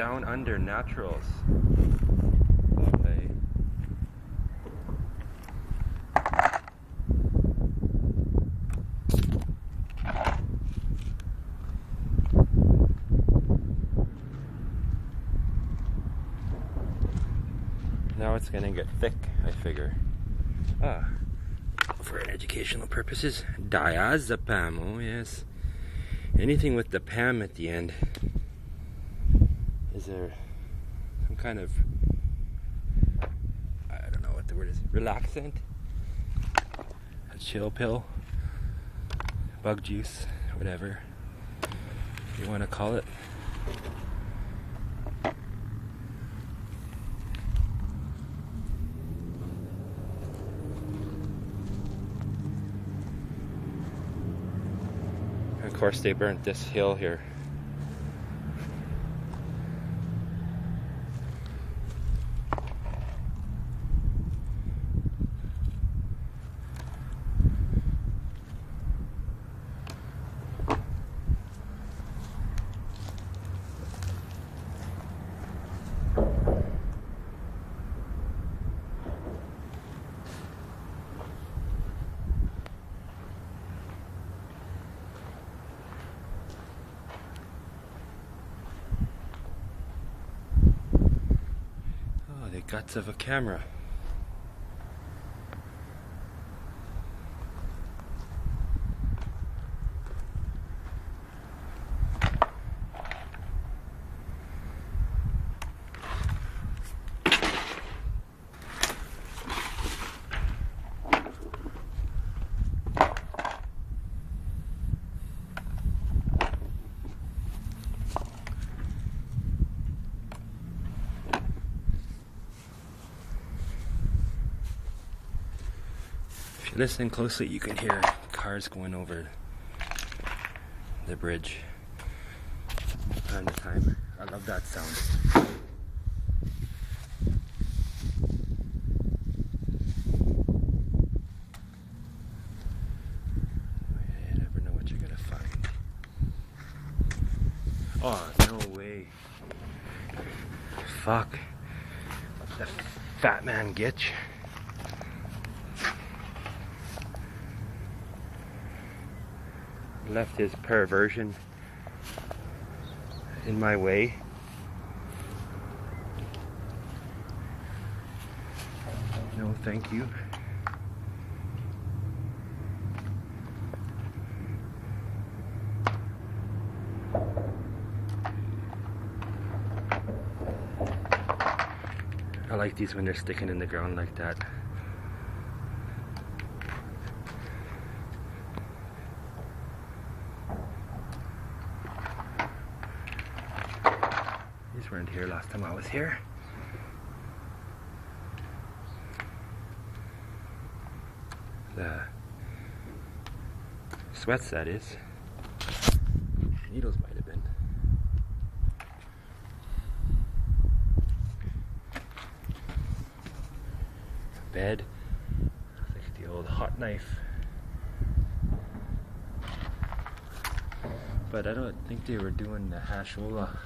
Down Under Naturals. Now it's gonna get thick, I figure. Ah, for educational purposes, diazepam, oh yes. Anything with the pam at the end. Is there some kind of, I don't know what the word is, relaxant? A chill pill? Bug juice, whatever you want to call it. Of course, they burnt this hill here. Oh, the guts of a camera. You listen closely, you can hear cars going over the bridge time to time. I love that sound. You never know what you're gonna find. Oh, no way. Fuck. The fat man Gitch. Left his perversion in my way. No, thank you. I like these when they're sticking in the ground like that. These weren't here last time I was here. The sweats, that is. Needles might have been. Bed. Like the old hot knife. But I don't think they were doing the hashola.